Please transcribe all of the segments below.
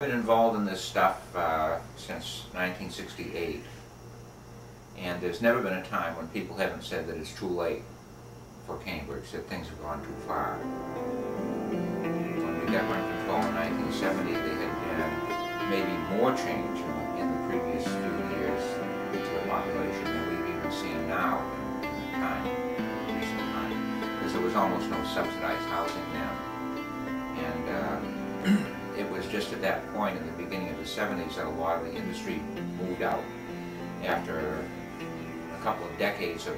been involved in this stuff uh, since 1968, and there's never been a time when people haven't said that it's too late for Cambridge, that things have gone too far. When we got rent control in 1970, they had been maybe more change in the, in the previous few years to the population than we've even seen now in, in time, recent time, because there was almost no subsidized housing then. And uh, it was just at that point in the beginning of the 70s that a lot of the industry moved out after a couple of decades of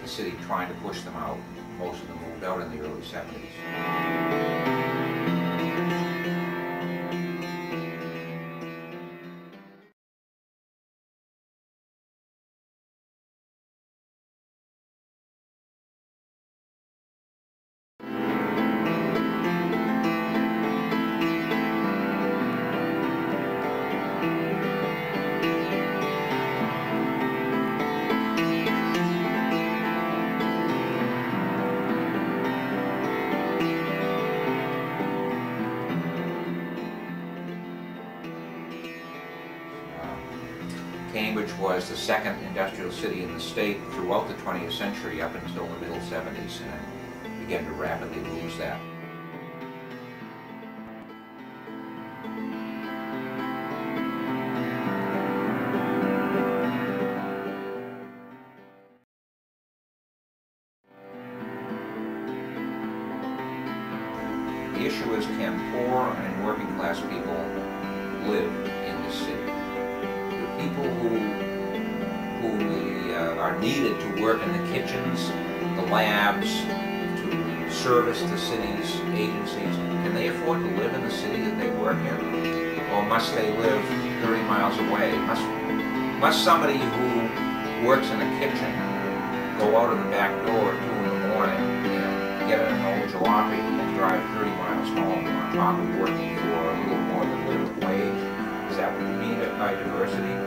the city trying to push them out. Most of them moved out in the early 70s. Cambridge was the second industrial city in the state throughout the 20th century up until the middle 70s and began to rapidly lose that. The issue is can poor and working class people live who who uh, are needed to work in the kitchens, the labs, to service the city's agencies, can they afford to live in the city that they work in? Or must they live 30 miles away? Must, must somebody who works in a kitchen go out of the back door at 2 in the morning and get an old jalopy and drive 30 miles home on top of working for a little more than a living wage? Is that what you mean by diversity?